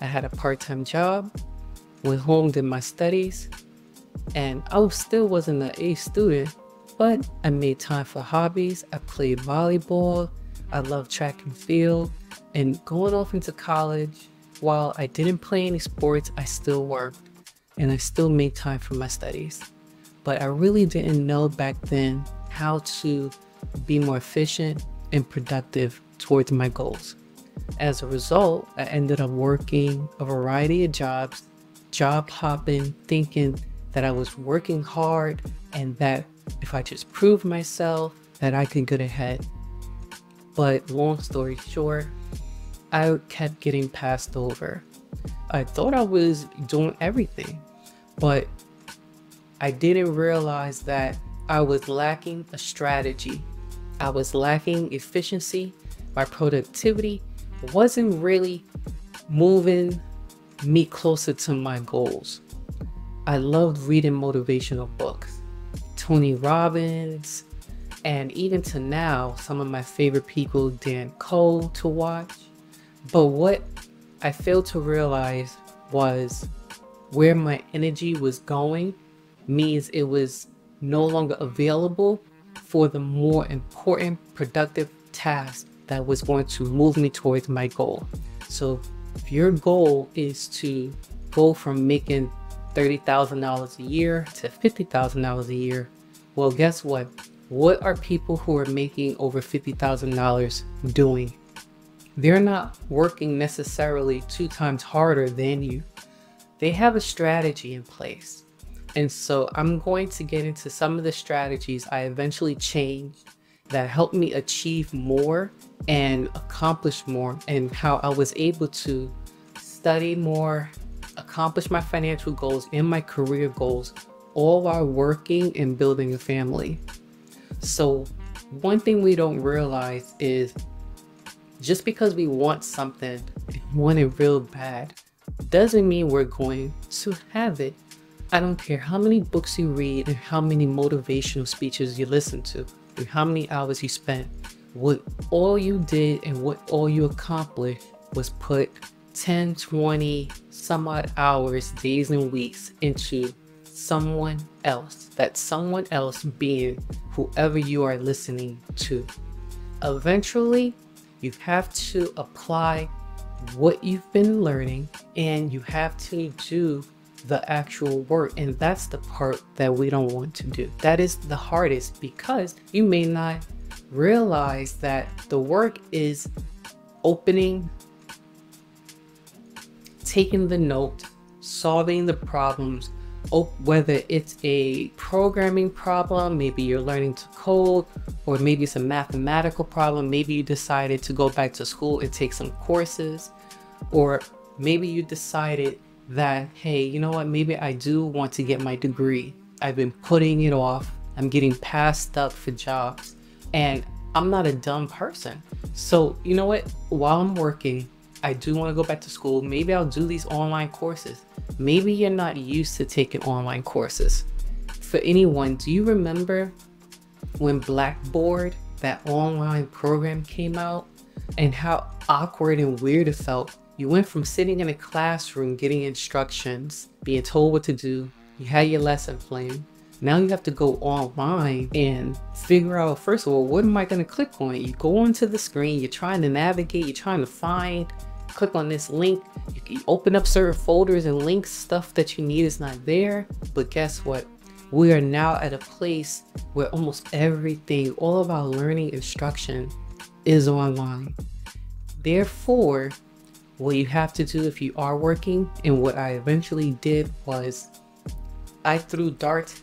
I had a part time job, went home, did my studies, and I still wasn't an A student, but I made time for hobbies. I played volleyball, I loved track and field, and going off into college, while I didn't play any sports, I still worked and I still made time for my studies. But I really didn't know back then how to be more efficient and productive towards my goals. As a result, I ended up working a variety of jobs, job hopping, thinking that I was working hard and that if I just proved myself, that I could get ahead. But long story short, I kept getting passed over. I thought I was doing everything, but I didn't realize that I was lacking a strategy. I was lacking efficiency. My productivity wasn't really moving me closer to my goals. I loved reading motivational books, Tony Robbins, and even to now, some of my favorite people, Dan Cole, to watch. But what I failed to realize was where my energy was going means it was no longer available for the more important, productive task that was going to move me towards my goal. So, if your goal is to go from making $30,000 a year to $50,000 a year, well, guess what? What are people who are making over $50,000 doing? They're not working necessarily two times harder than you. They have a strategy in place. And so I'm going to get into some of the strategies I eventually changed that helped me achieve more and accomplish more, and how I was able to study more, accomplish my financial goals and my career goals, all while working and building a family. So, one thing we don't realize is just because we want something, want it real bad, doesn't mean we're going to have it. I don't care how many books you read and how many motivational speeches you listen to how many hours you spent. What all you did and what all you accomplished was put 10, 20, some odd hours, days, and weeks into someone else. That someone else being whoever you are listening to. Eventually, you have to apply what you've been learning and you have to do the actual work. And that's the part that we don't want to do. That is the hardest because you may not realize that the work is opening, taking the note, solving the problems, whether it's a programming problem, maybe you're learning to code, or maybe it's a mathematical problem, maybe you decided to go back to school and take some courses, or maybe you decided that, hey, you know what, maybe I do want to get my degree. I've been putting it off, I'm getting passed up for jobs, and I'm not a dumb person. So, you know what, while I'm working, I do want to go back to school. Maybe I'll do these online courses. Maybe you're not used to taking online courses. For anyone, do you remember when Blackboard, that online program, came out and how awkward and weird it felt? You went from sitting in a classroom getting instructions, being told what to do, you had your lesson plan. Now you have to go online and figure out, first of all, what am I going to click on? You go onto the screen, you're trying to navigate, you're trying to find click on this link. You open up certain folders and links, stuff that you need is not there. But guess what? We are now at a place where almost everything, all of our learning instruction is online. Therefore, what you have to do if you are working, and what I eventually did was I threw darts.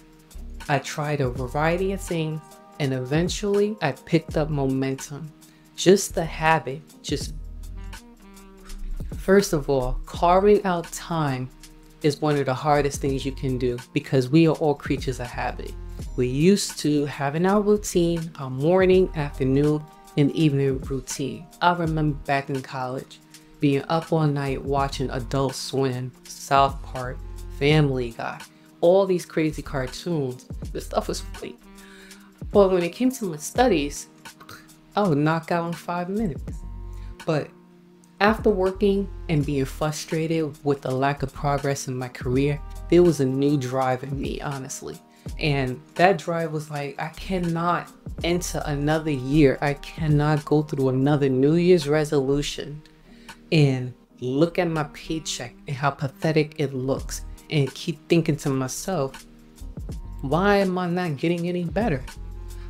I tried a variety of things, and eventually I picked up momentum. Just the habit, just First of all, carving out time is one of the hardest things you can do because we are all creatures of habit. We're used to having our routine, our morning, afternoon, and evening routine. I remember back in college being up all night watching Adult Swim, South Park, Family Guy, all these crazy cartoons. The stuff was funny. But when it came to my studies, I would knock out in five minutes. But After working and being frustrated with the lack of progress in my career, there was a new drive in me, honestly. And that drive was like, I cannot enter another year. I cannot go through another New Year's resolution and look at my paycheck and how pathetic it looks and keep thinking to myself, why am I not getting any better?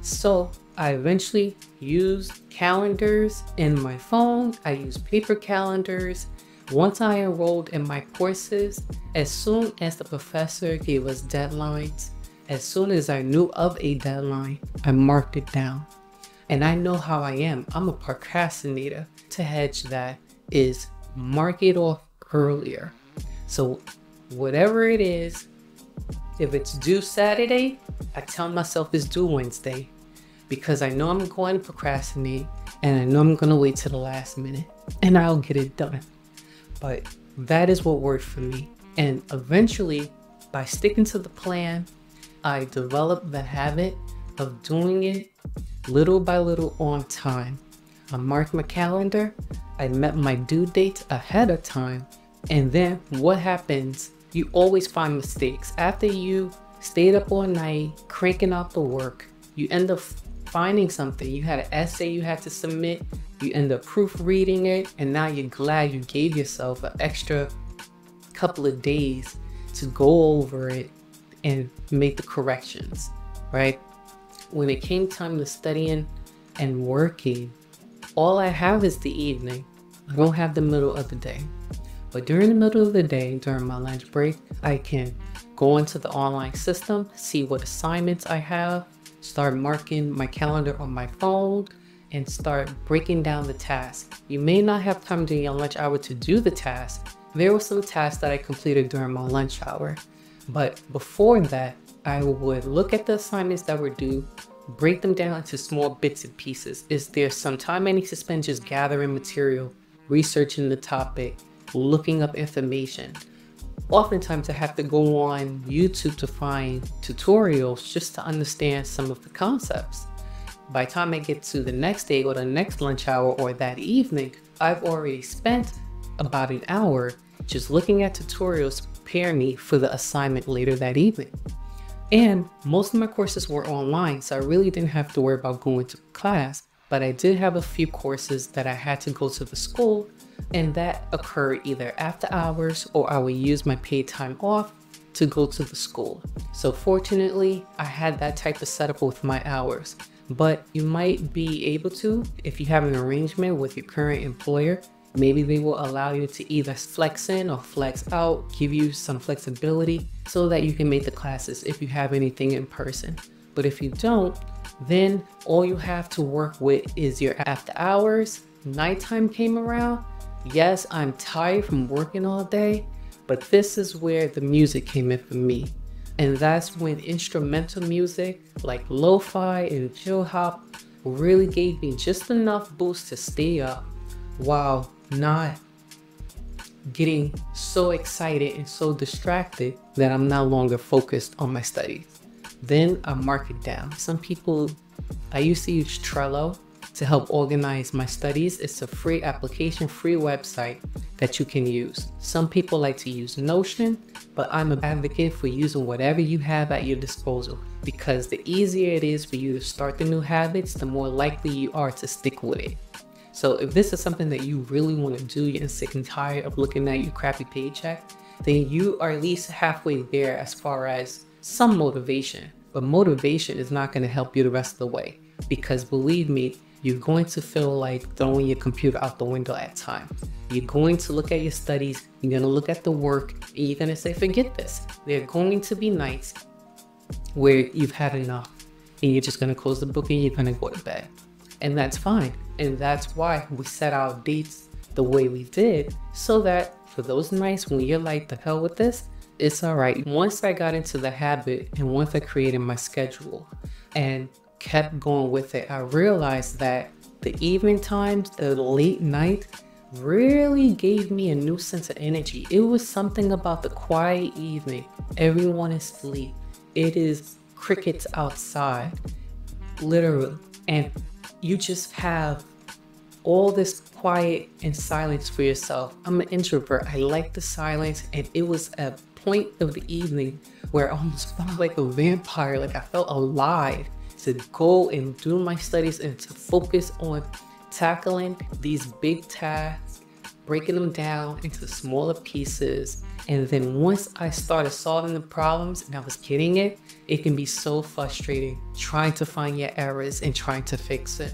So I eventually used calendars in my phone. I used paper calendars. Once I enrolled in my courses, as soon as the professor gave us deadlines, as soon as I knew of a deadline, I marked it down. And I know how I am. I'm a procrastinator. To hedge that is mark it off earlier. So whatever it is, if it's due Saturday, I tell myself it's due Wednesday because I know I'm going to procrastinate and I know I'm going to wait to the last minute and I'll get it done. But that is what worked for me. And eventually, by sticking to the plan, I developed the habit of doing it little by little on time. I marked my calendar, I met my due date ahead of time, and then what happens? You always find mistakes. After you stayed up all night cranking out the work, you end up finding something. You had an essay you had to submit, you end up proofreading it, and now you're glad you gave yourself an extra couple of days to go over it and make the corrections, right? When it came time to studying and working, all I have is the evening. I don't have the middle of the day. But during the middle of the day, during my lunch break, I can go into the online system, see what assignments I have, start marking my calendar on my phone, and start breaking down the task. You may not have time during your lunch hour to do the task. There were some tasks that I completed during my lunch hour. But before that, I would look at the assignments that were due, break them down into small bits and pieces. Is there some time I need to spend just gathering material, researching the topic, looking up information? Oftentimes I have to go on YouTube to find tutorials just to understand some of the concepts. By the time I get to the next day or the next lunch hour or that evening, I've already spent about an hour just looking at tutorials to prepare me for the assignment later that evening. And most of my courses were online, so I really didn't have to worry about going to class, but I did have a few courses that I had to go to the school, and that occurred either after hours or I would use my paid time off to go to the school. So fortunately, I had that type of setup with my hours but you might be able to if you have an arrangement with your current employer. Maybe they will allow you to either flex in or flex out, give you some flexibility so that you can make the classes if you have anything in person. But if you don't, then all you have to work with is your after hours. Nighttime came around. Yes, I'm tired from working all day, but this is where the music came in for me. And that's when instrumental music like lo-fi and chill hop really gave me just enough boost to stay up while not getting so excited and so distracted that I'm no longer focused on my studies. Then I mark it down. Some people, I used to use Trello to help organize my studies. It's a free application, free website that you can use. Some people like to use Notion, but I'm an advocate for using whatever you have at your disposal because the easier it is for you to start the new habits, the more likely you are to stick with it. So if this is something that you really want to do, you're sick and tired of looking at your crappy paycheck, then you are at least halfway there as far as some motivation. But motivation is not going to help you the rest of the way because believe me, you're going to feel like throwing your computer out the window at times. You're going to look at your studies, you're going to look at the work, and you're going to say, forget this. There are going to be nights where you've had enough and you're just going to close the book and you're going to go to bed. And that's fine. And that's why we set our dates the way we did so that for those nights when you're like, the hell with this, it's all right. Once I got into the habit and once I created my schedule and kept going with it, I realized that the evening times, the late night, really gave me a new sense of energy. It was something about the quiet evening. Everyone is asleep. It is crickets outside, literally. And you just have all this quiet and silence for yourself. I'm an introvert. I like the silence. And it was a point of the evening where I almost felt like a vampire. Like I felt alive to go and do my studies and to focus on tackling these big tasks, breaking them down into smaller pieces. And then once I started solving the problems and I was getting it, it can be so frustrating trying to find your errors and trying to fix it.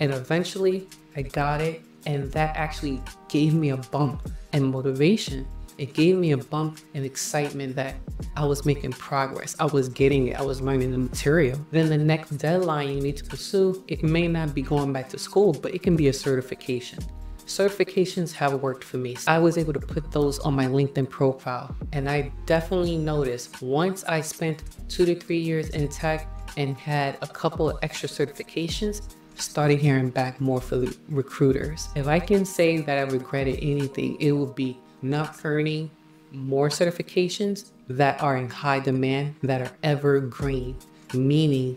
And eventually I got it. And that actually gave me a bump and motivation. It gave me a bump and excitement that I was making progress. I was getting it. I was learning the material. Then the next deadline you need to pursue, it may not be going back to school, but it can be a certification. Certifications have worked for me. I was able to put those on my LinkedIn profile. And I definitely noticed once I spent two to three years in tech and had a couple of extra certifications, started hearing back more for the recruiters. If I can say that I regretted anything, it would be not earning more certifications that are in high demand, that are evergreen, meaning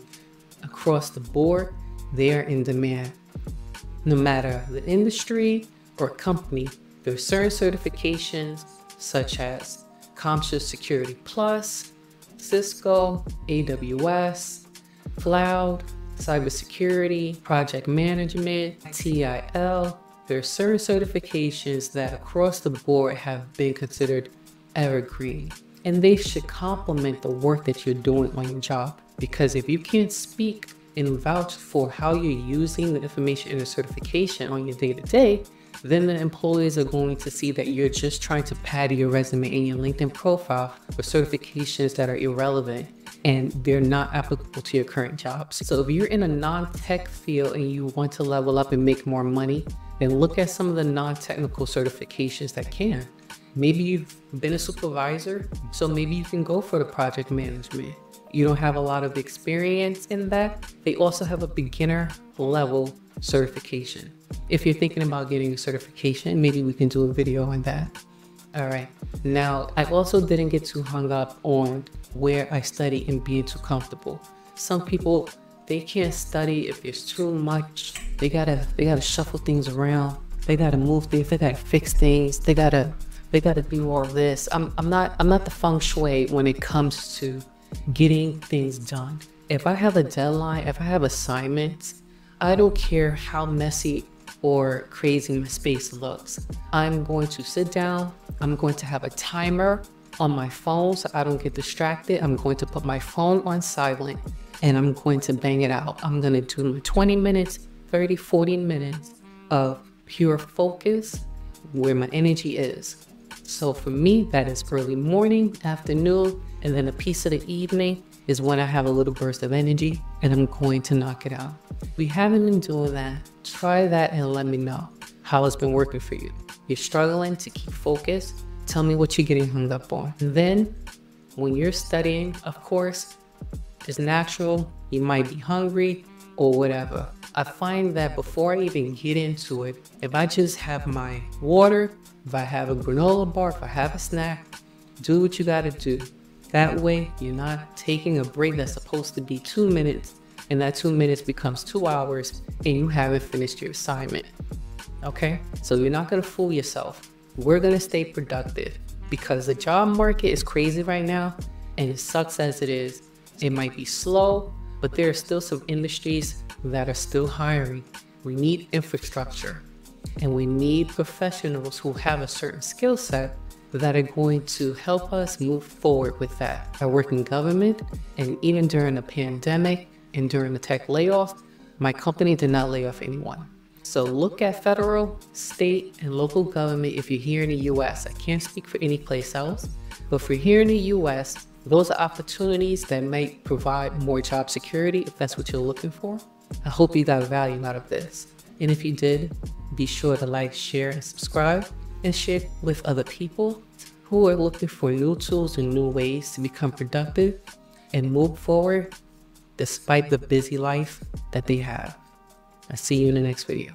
across the board, they are in demand. No matter the industry or company, there are certain certifications such as CompTIA Security Plus, Cisco, AWS, Cloud, cybersecurity, project management, ITIL. There are certain certifications that across the board have been considered evergreen, and they should complement the work that you're doing on your job. Because if you can't speak and vouch for how you're using the information in a certification on your day to day, then the employees are going to see that you're just trying to pad your resume and your LinkedIn profile with certifications that are irrelevant and they're not applicable to your current jobs. So if you're in a non-tech field and you want to level up and make more money, then look at some of the non-technical certifications that can. Maybe you've been a supervisor, so maybe you can go for the project management. You don't have a lot of experience in that. They also have a beginner level certification. If you're thinking about getting a certification, maybe we can do a video on that. All right. Now, I also didn't get too hung up on where I study and being too comfortable. Some people, they can't study if there's too much. They gotta, they gotta shuffle things around. They gotta move things. They gotta fix things. They gotta, they gotta do all this. I'm, I'm not, I'm not the feng shui when it comes to getting things done. If I have a deadline, if I have assignments, I don't care how messy or crazy my space looks. I'm going to sit down. I'm going to have a timer on my phone so I don't get distracted. I'm going to put my phone on silent and I'm going to bang it out. I'm going to do 20 minutes, 30, 40 minutes of pure focus where my energy is. So for me, that is early morning, afternoon, and then a piece of the evening is when I have a little burst of energy and I'm going to knock it out. If we haven't been doing that, try that and let me know how it's been working for you. You're struggling to keep focused, tell me what you're getting hung up on. And then when you're studying, of course, it's natural, you might be hungry or whatever. I find that before I even get into it, if I just have my water, if I have a granola bar, if I have a snack, do what you gotta do. That way, you're not taking a break that's supposed to be two minutes, and that two minutes becomes two hours, and you haven't finished your assignment. Okay? So you're not gonna fool yourself. We're gonna stay productive because the job market is crazy right now, and it sucks as it is. It might be slow, but there are still some industries that are still hiring. We need infrastructure, and we need professionals who have a certain skill set that are going to help us move forward with that. I work in government, and even during the pandemic and during the tech layoff, my company did not lay off anyone. So look at federal, state, and local government if you're here in the US. I can't speak for any place else, but for here in the US, those are opportunities that might provide more job security if that's what you're looking for. I hope you got value out of this. And if you did, be sure to like, share, and subscribe and share with other people who are looking for new tools and new ways to become productive and move forward despite the busy life that they have. I'll see you in the next video.